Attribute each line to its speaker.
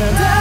Speaker 1: Yeah.